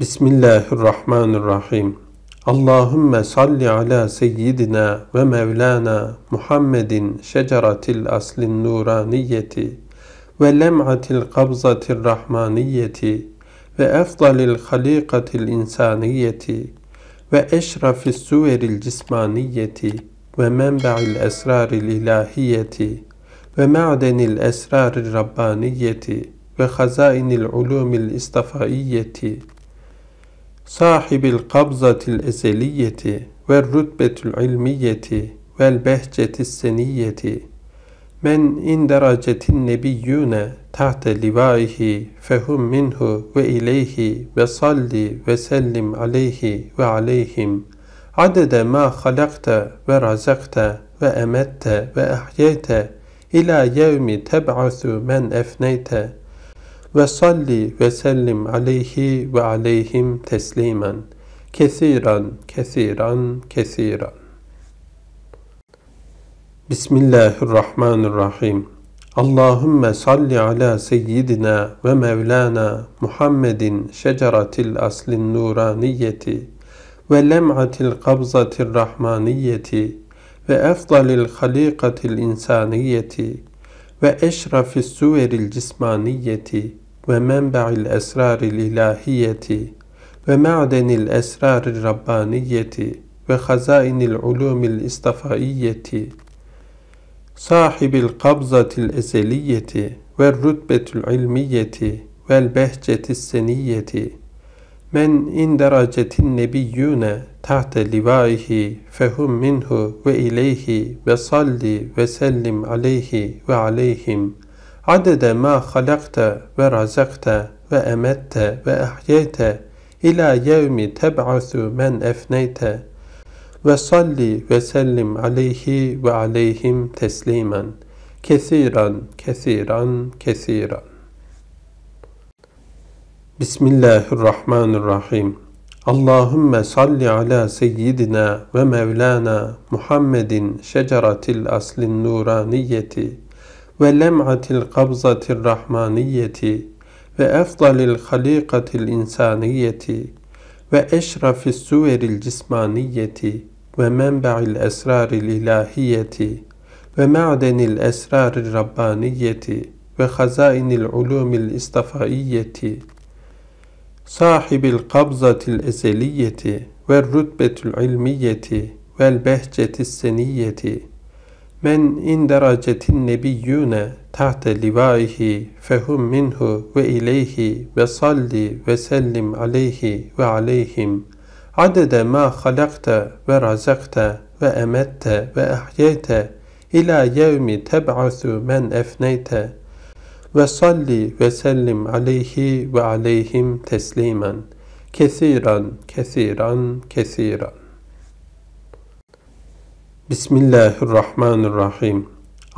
Bismillahirrahmanirrahim. Allahümme salli ala seyyidina ve mevlana Muhammedin şeceratil aslin nuraniyeti ve lem'atil kabzatir rahmaniyeti ve efdalil halikatil insaniyeti ve eşrafis suveril cismaniyeti ve menba'il esraril ilahiyeti ve ma'denil esraril rabbaniyeti ve hazainil ulumil istafaiyeti صاحب القبضة الأزلية والرتبة العلمية والبهجة السنية. من إن درجة النبيون تحت لوائه فهم منه وإليه وصل وسلم عليه وعليهم. عدد ما خلقت ورزقت وأمت وأحييت إلى يوم تبعث من أفنيت. وصلي وسلم عليه وعليهم تسليما. كثيرا كثيرا كثيرا. بسم الله الرحمن الرحيم. اللهم صل على سيدنا ومولانا محمد شجرة الأصل النورانية ولمعة القبضة الرحمانية وأفضل الخليقة الإنسانية ve eşrafis suveril cismaniyeti ve menba'il esraril ilahiyeti ve ma'denil esraril rabbaniyeti ve hazainil ulumil istafaiyeti sahibil kabzatil ezeliyeti ve rütbetül ilmiyeti vel behcetis seniyeti من إن درجة النبيون تحت لوائه فهم منه وإليه وصلي وسلم عليه وعليهم. عدد ما خلقت ورزقت وأمت وأحييت إلى يوم تبعث من أفنيت. وصلي وسلم عليه وعليهم تسليما. كثيرا كثيرا كثيرا. Bismillahirrahmanirrahim. Allahümme salli ala seyyidina ve mevlana Muhammedin şeceratil aslin nuraniyeti ve lem'atil kabzatir rahmaniyeti ve efdalil halikatil insaniyeti ve eşrafis suveril cismaniyeti ve menba'il esraril ilahiyeti ve ma'denil esraril rabbaniyeti ve hazainil ulumil istafaiyeti صاحب القبضة الأزلية والرتبة العلمية والبهجة السنية. من إن درجة النبيون تحت لوائه فهم منه وإليه وصل وسلم عليه وعليهم. عدد ما خلقت ورزقت وأمت وأحييت إلى يوم تبعث من أفنيت. وصلي وسلم عليه وعليهم تسليما. كثيرا كثيرا كثيرا. بسم الله الرحمن الرحيم.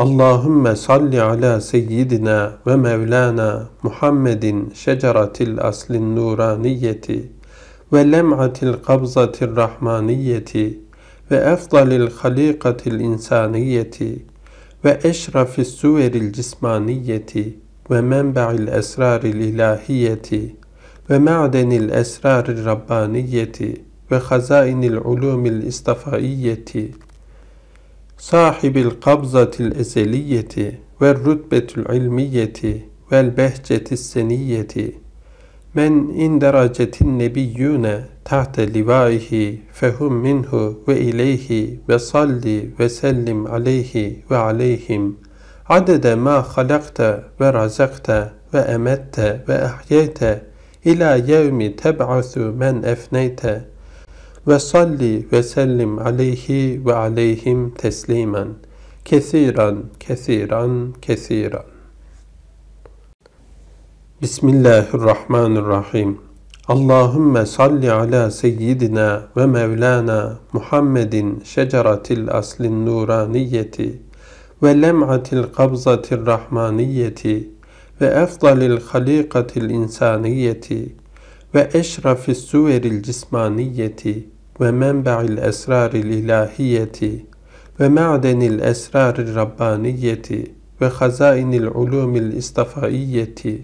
اللهم صل على سيدنا ومولانا محمد شجرة الأصل النورانية ولمعة القبضة الرحمانية وأفضل الخليقة الإنسانية وأشرف السور الجسمانية ومنبع الأسرار الإلهية ومعدن الأسرار الربانية وخزائن العلوم الاصطفائية صاحب القبضة الأزلية والرتبة العلمية والبهجة السنية. من إن درجة النبيون تحت لوائه فهم منه وإليه وصلي وسلم عليه وعليهم. عدد ما خلقت ورزقت وأمدت وأحييت إلى يوم تبعث من أفنيت. وصلي وسلم عليه وعليهم تسليما. كثيرا كثيرا كثيرا. بسم الله الرحمن الرحيم. اللهم صل على سيدنا ومولانا محمد شجرة الأصل النورانية. ولمعة القبضة الرحمانية وأفضل الخليقة الإنسانية وأشرف السور الجسمانية ومنبع الأسرار الإلهية ومعدن الأسرار الربانية وخزائن العلوم الإصطفائية.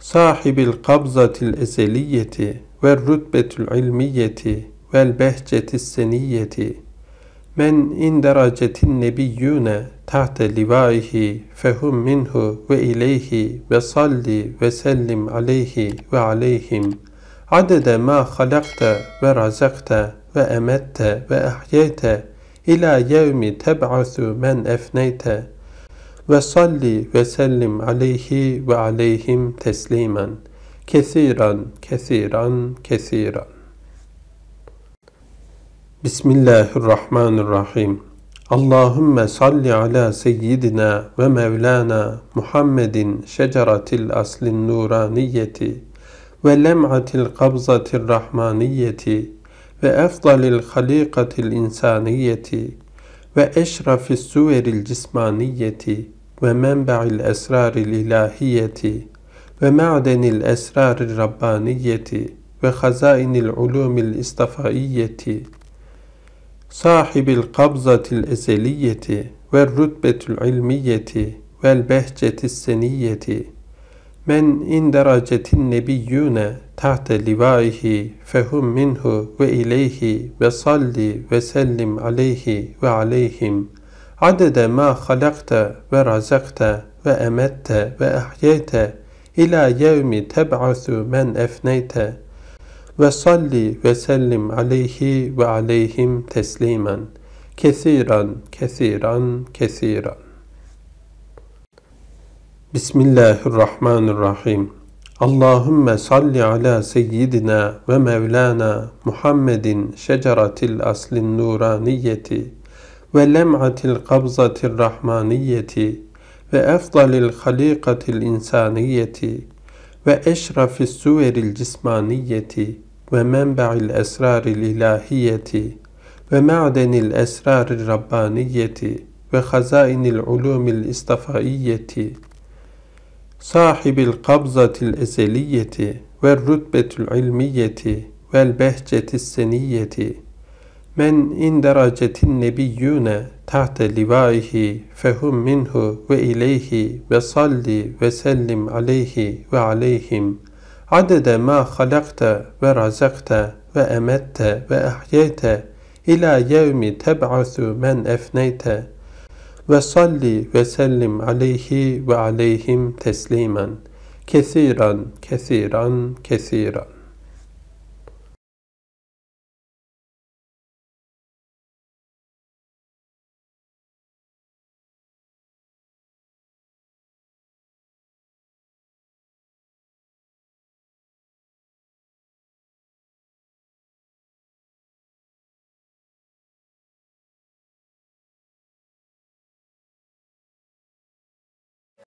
صاحب القبضة الأزلية والرتبة العلمية والبهجة السنية. من إن درجة النبيون تحت لوائه فهم منه وإليه وصلي وسلم عليه وعليهم. عدد ما خلقت ورزقت وأمدت وأحييت إلى يوم تبعث من أفنيت. وصلي وسلم عليه وعليهم تسليما. كثيرا كثيرا كثيرا. Bismillahirrahmanirrahim. Allahümme salli ala seyyidina ve mevlana Muhammedin şeceratil aslin nuraniyeti ve lem'atil kabzatir rahmaniyeti ve efdalil halikatil insaniyeti ve eşrafis suveril cismaniyeti ve menba'il esraril ilahiyeti ve ma'denil esraril rabbaniyeti ve hazainil ulumil istafaiyeti صاحب القبضة الأزلية والرتبة العلمية والبهجة السنية. من إن درجة النبيون تحت لوائه فهم منه وإليه وصل وسلم عليه وعليهم. عدد ما خلقت ورزقت وأمت وأحييت إلى يوم تبعث من أفنيت. وصلي وسلم عليه وعليهم تسليما. كثيرا كثيرا كثيرا. بسم الله الرحمن الرحيم. اللهم صل على سيدنا ومولانا محمد شجرة الأصل النورانية ولمعة القبضة الرحمانية وأفضل الخليقة الإنسانية وأشرف السور الجسمانية ومنبع الأسرار الإلهية ومعدن الأسرار الربانية وخزائن العلوم الاصطفائية صاحب القبضة الأزلية والرتبة العلمية والبهجة السنية. من إن درجة النبيون تحت لوائه فهم منه وإليه وصلي وسلم عليه وعليهم. عدد ما خلقت ورزقت وأمدت وأحييت إلى يوم تبعث من أفنيت. وصلي وسلم عليه وعليهم تسليما. كثيرا كثيرا كثيرا.